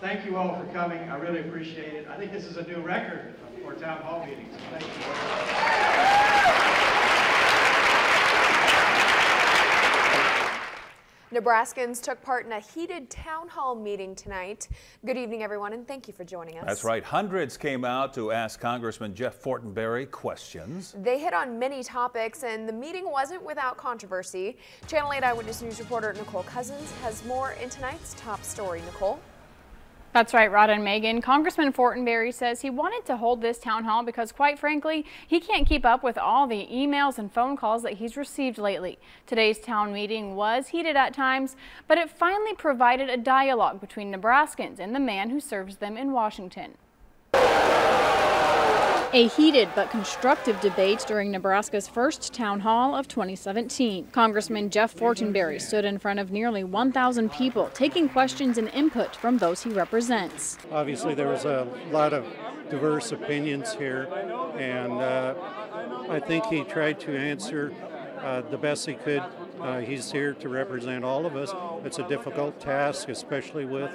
thank you all for coming. I really appreciate it. I think this is a new record for town hall meetings. Thank you. Nebraskans took part in a heated town hall meeting tonight. Good evening, everyone, and thank you for joining us. That's right. Hundreds came out to ask Congressman Jeff Fortenberry questions. They hit on many topics, and the meeting wasn't without controversy. Channel 8 Eyewitness News reporter Nicole Cousins has more in tonight's top story. Nicole? That's right, Rod and Megan. Congressman Fortenberry says he wanted to hold this town hall because, quite frankly, he can't keep up with all the emails and phone calls that he's received lately. Today's town meeting was heated at times, but it finally provided a dialogue between Nebraskans and the man who serves them in Washington. A heated but constructive debate during Nebraska's first town hall of 2017. Congressman Jeff Fortenberry stood in front of nearly 1,000 people, taking questions and input from those he represents. Obviously, there was a lot of diverse opinions here, and uh, I think he tried to answer uh, the best he could. Uh, he's here to represent all of us. It's a difficult task, especially with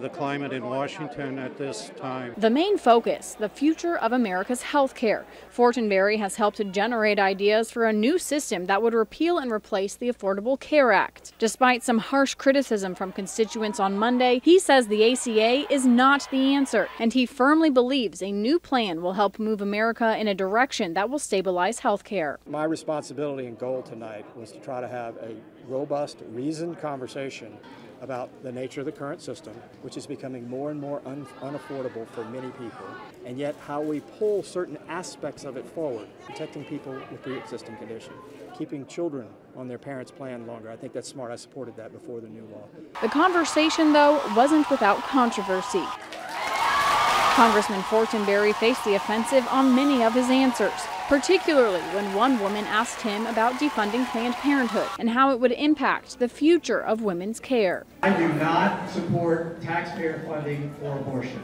the climate in Washington at this time. The main focus, the future of America's health care. Fortenberry has helped to generate ideas for a new system that would repeal and replace the Affordable Care Act. Despite some harsh criticism from constituents on Monday, he says the ACA is not the answer, and he firmly believes a new plan will help move America in a direction that will stabilize health care. My responsibility and goal tonight was to try to have a robust, reasoned conversation about the nature of the current system, which is becoming more and more un unaffordable for many people, and yet how we pull certain aspects of it forward, protecting people with pre-existing condition, keeping children on their parents' plan longer. I think that's smart. I supported that before the new law. The conversation, though, wasn't without controversy. Congressman Fortenberry faced the offensive on many of his answers, particularly when one woman asked him about defunding Planned Parenthood and how it would impact the future of women's care. I do not support taxpayer funding for abortion.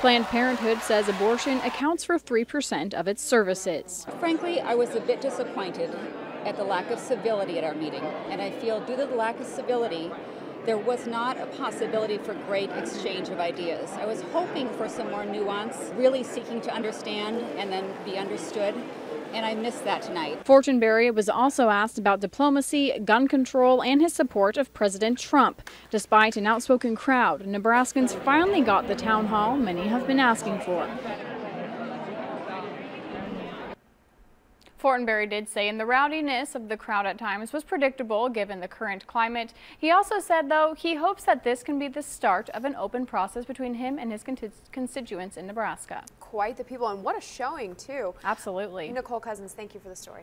Planned Parenthood says abortion accounts for 3% of its services. Frankly, I was a bit disappointed at the lack of civility at our meeting, and I feel due to the lack of civility, there was not a possibility for great exchange of ideas. I was hoping for some more nuance, really seeking to understand and then be understood. And I missed that tonight. Fortenberry was also asked about diplomacy, gun control, and his support of President Trump. Despite an outspoken crowd, Nebraskans finally got the town hall many have been asking for. Fortenberry did say, and the rowdiness of the crowd at times was predictable given the current climate. He also said, though, he hopes that this can be the start of an open process between him and his constituents in Nebraska. Quite the people, and what a showing, too. Absolutely. Nicole Cousins, thank you for the story.